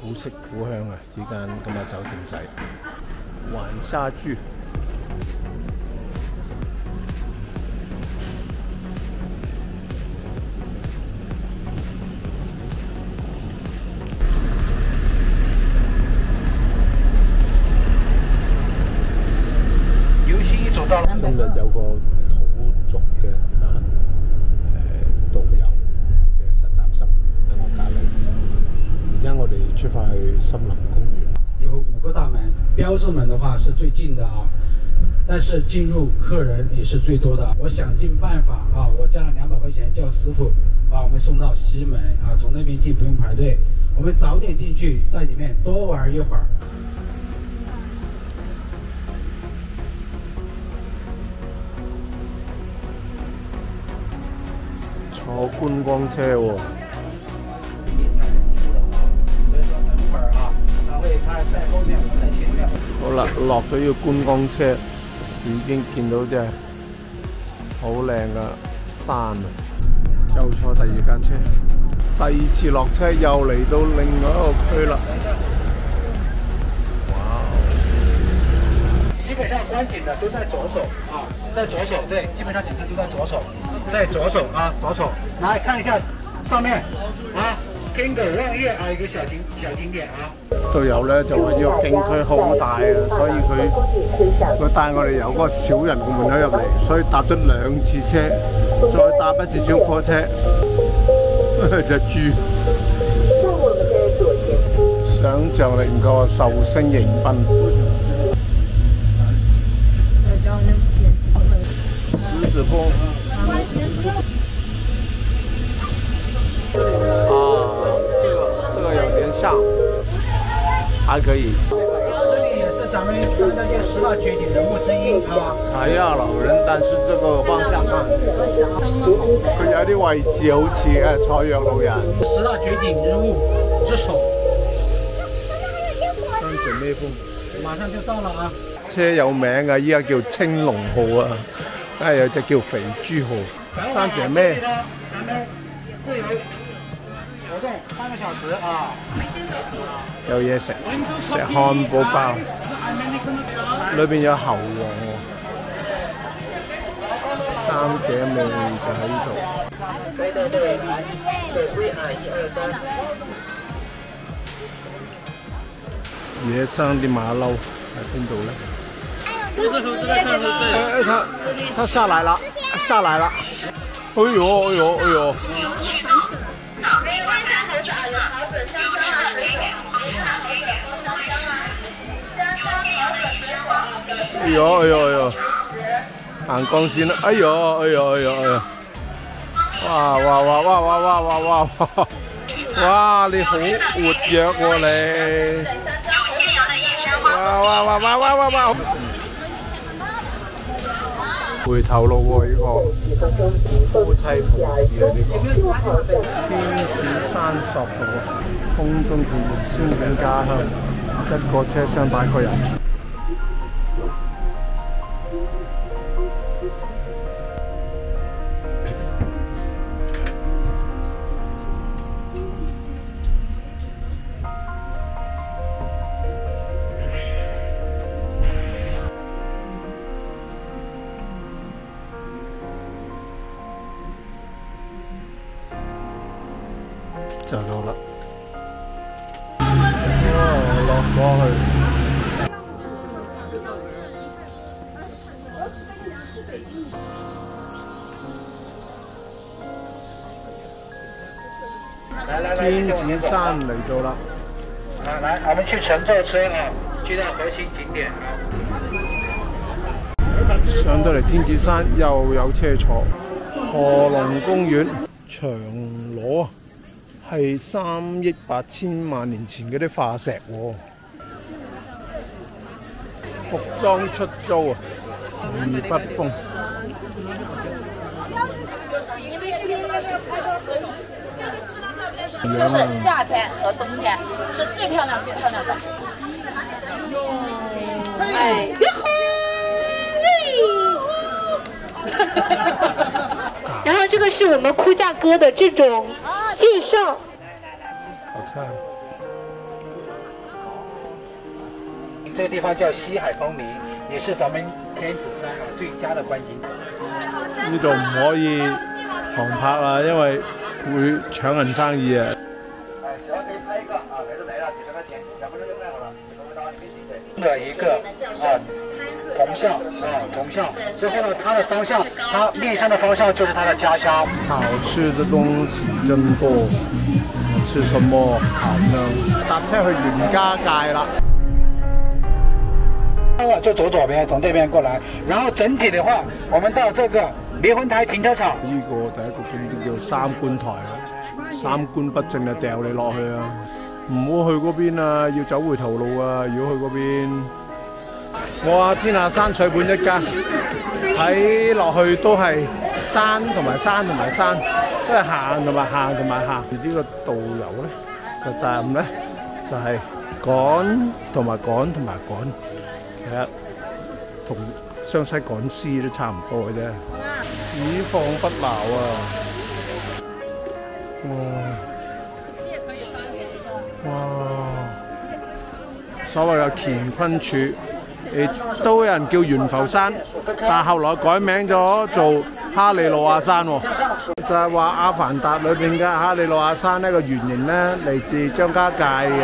古色古香啊！呢間咁嘅酒店仔，環沙豬。今日有個土族嘅啊誒導遊嘅實習生喺我隔離，而家我哋出发去森林公园。有五个大门，标志门的话是最近的啊，但是进入客人也是最多的。我想尽办法啊，我加了两百块钱叫师傅把我们送到西门啊，从那边进不用排队，我们早点进去，在里面多玩一会儿。坐观光车喎、所好啦，落咗呢個觀光車，已經見到隻好靚嘅山啊！又坐第二間車，第二次落車又嚟到另外一個區啦。基本上觀景的都在左手啊，在左手，对，基本上景色都在左手，在左手啊，左手。来看一下上面啊，天狗望月啊，一個小景小景點啊。導遊咧就話呢個景區好大啊，所以佢佢帶我哋由嗰個小人嘅門口入嚟，所以搭咗兩次車，再搭一次小火車，只豬。想像力唔夠啊，壽星迎賓。狮子峰。还可以。这里也是咱们张家界十大绝景人物之一啊。係啊，老人，但是這個方向看，佢有啲位置好似誒蔡約老人。十大絕景人物之首，跟住咩峰？馬上就到了啊！車有名啊，依家叫青龍號啊，啊有隻叫肥豬號。三姐妹咱們自由活動半個小時啊。有嘢食，食漢堡包，裏邊有猴王喎。三姐妹就喺呢度。野生啲馬騮喺邊度咧？哎哎，它它下來了，下來了！哎呦哎呦哎呦！哎呦哎呦哎呦！行光線啦！哎呦哎呦哎呦哎呦！哇哇哇哇哇哇哇哇哇！哇，你好活躍喎你！哇哇哇哇哇哇哇！回头路喎呢个夫妻同志啊呢个天子山索道，空中見完仙境家乡，一个车厢八个人。哦，落咗去。來來來，天子山嚟到啦，啊，来，我们去乘坐車啊，去到核心景點啊。上到嚟天子山又有車坐。賀龍公園長螺系，三億八千萬年前嗰啲化石喎、服裝出租啊，二北風。就是夏天和冬天是最漂亮、最漂亮的。哎，然后这个是我们哭嫁哥的这种介绍。好看。这个地方叫西海风鸣，也是咱们天子山啊最佳的观景点。呢度唔可以航拍啊，因為會搶人生意啊！的一个啊铜像啊铜像，之后呢，它的方向，它面向的方向就是它的家乡。好吃的東西真多，吃什麼好呢？搭車去袁家界啦。就走左边，从这边过来，然後整體的話，我们到這個滅魂台停車場。呢個第一個景点叫三觀台啊，三觀不正就掉你落去啊！唔好去嗰邊啊，要走回頭路啊！如果去嗰邊，我啊天下山水本一家，睇落去都係山同埋山同埋山，都係行同埋行同埋行。而呢個導遊咧個責任咧就係趕同埋趕同埋趕，其實同湘西趕屍都差唔多嘅啫。只放不鬧啊！哇！哇！所謂嘅乾坤柱，亦都有人叫懸浮山，但後來改名咗做哈利路亞山喎。就係話《阿凡達》裏邊嘅哈利路亞山呢個原型呢，嚟自張家界嘅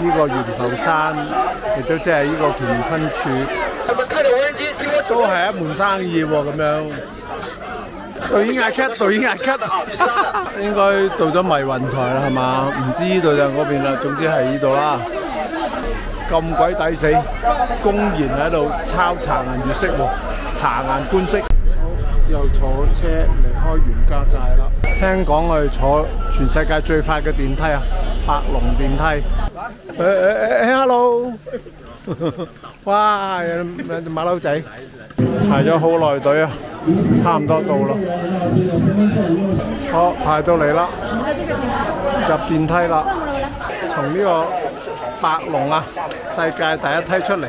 呢個懸浮山，亦都即係呢個乾坤柱，都係一門生意喎咁樣。導演嗌 cut，導演嗌 cut，應該到咗迷雲台啦，係嘛？唔知呢度就嗰邊啦，總之係呢度啦。咁鬼抵死，公然喺度抄茶顏悦色喎，茶顏官色。又坐車離開袁家界啦。聽講我哋坐全世界最快嘅電梯啊，白龍電梯。誒誒誒，hello！哇，有隻馬騮仔排咗好耐隊啊！差唔多到啦，好排到嚟啦，入電梯啦，從呢個白龍啊世界第一梯出嚟，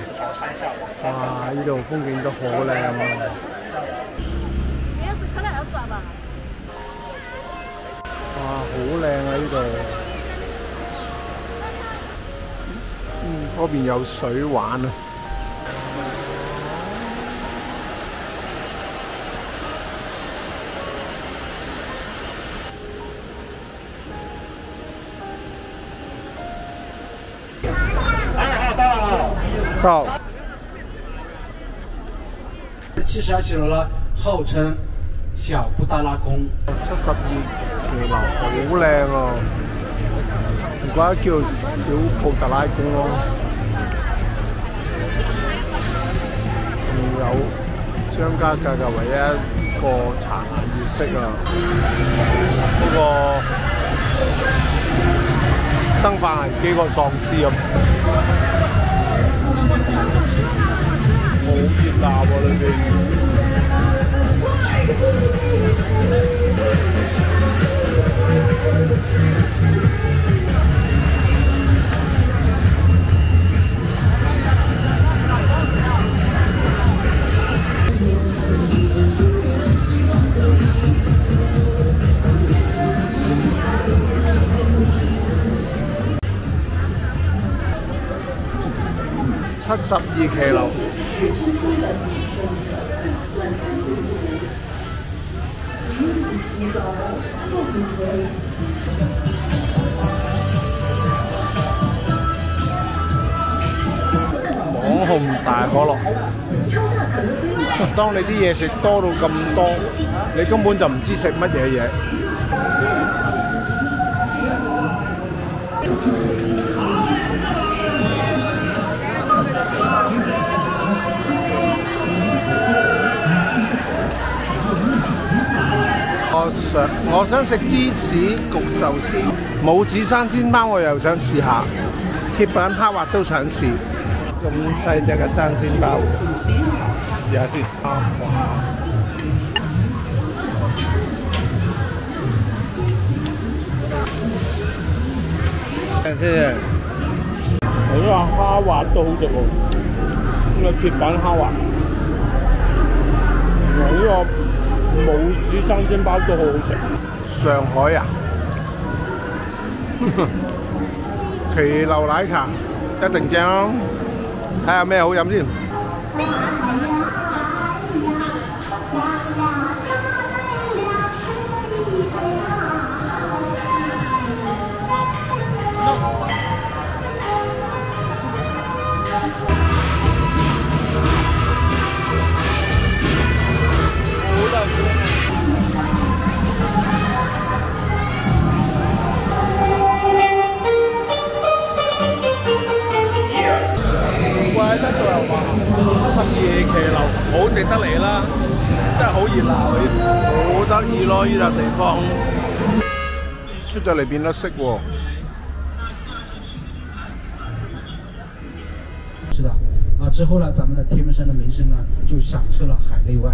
哇！呢度風景都好靚啊！哇，好靚啊！呢度，嗯，嗰邊有水玩啊！到七十二骑楼呢，号稱小布达拉宮。七十二騎樓好靓啊！唔怪叫小布达拉宫咯。仲有张家界嘅唯一一个茶顏悦色啊！嗰、个生化危機個喪屍咁。好熱鬧喎裏邊。七十二騎樓。網紅大可樂。當你啲嘢食多到咁多，你根本就唔知食乜嘢嘢。想我想食芝士焗壽司，拇指生煎包我又想試下，鐵板烤滑都想試。咁細隻嘅生煎包，試下先。啊睇下先，呢個蝦滑都好食喎，呢個鐵板蝦滑，拇指生煎包都好好食。上海啊，奇流奶茶一定正咯。睇下咩好饮先。出咗嚟變得色喎。是的，啊，之后呢，咱们的天门山的名声呢就响彻了海内外。